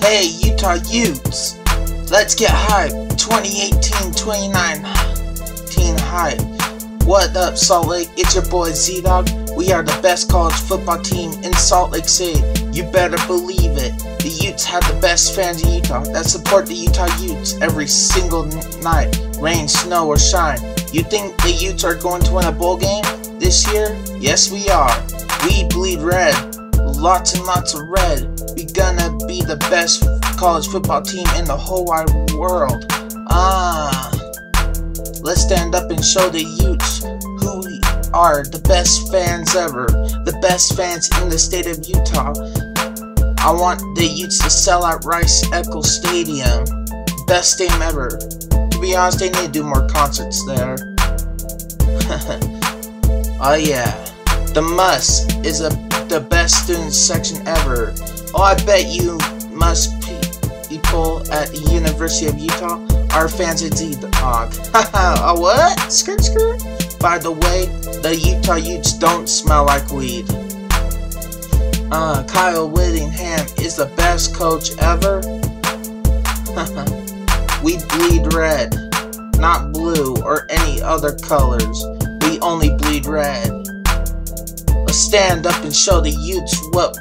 Hey, Utah Utes, let's get hype. 2018-2019 hype. What up, Salt Lake? It's your boy Z-Dog. We are the best college football team in Salt Lake City. You better believe it. The Utes have the best fans in Utah that support the Utah Utes every single night, rain, snow, or shine. You think the Utes are going to win a bowl game this year? Yes, we are. We bleed red. Lots and lots of red. We gonna be the best college football team in the whole wide world. Ah. Let's stand up and show the Utes who we are the best fans ever. The best fans in the state of Utah. I want the Utes to sell out Rice-Eccles Stadium. Best stadium ever. To be honest, they need to do more concerts there. oh yeah. The MUSS is a, the best student section ever. Oh, I bet you MUSS people at the University of Utah are fans of Z-Dog. Haha, a what? Skirt skirt? By the way, the Utah Utes don't smell like weed. Uh, Kyle Whittingham is the best coach ever. we bleed red, not blue or any other colors. We only bleed red. Stand up and show the Utes what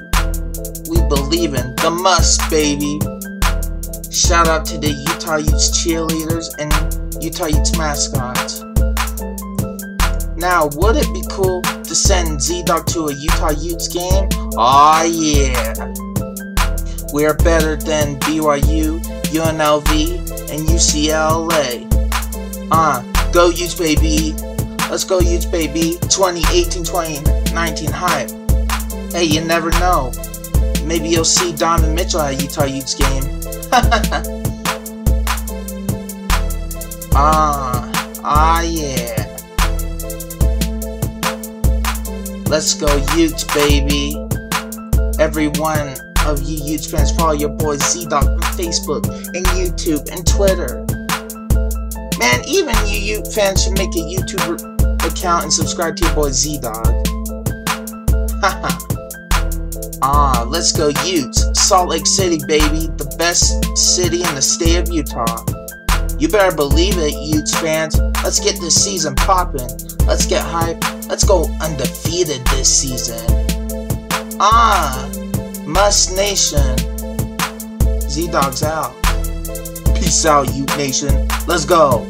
we believe in. The MUSS, baby. Shout out to the Utah Utes cheerleaders and Utah Utes mascots. Now, would it be cool to send Z-Dog to a Utah Utes game? Aw, oh, yeah. We're better than BYU, UNLV, and UCLA. Uh, go Utes, baby. Let's go Utes, baby. 2018-2019 hype. Hey, you never know. Maybe you'll see Donovan Mitchell at Utah Utes game. ah, ah yeah. Let's go Utes, baby. Every one of you Utes fans, follow your boy Z-Dog on Facebook and YouTube and Twitter. Man, even you Ute fans should make a YouTube account and subscribe to your boy Z-Dog. Haha. Ah, let's go Utes. Salt Lake City, baby. The best city in the state of Utah. You better believe it, Utes fans. Let's get this season popping. Let's get hype. Let's go undefeated this season. Ah, MUSS Nation. Z-Dog's out. Peace out, Ute Nation. Let's go.